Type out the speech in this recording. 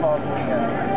called the, uh,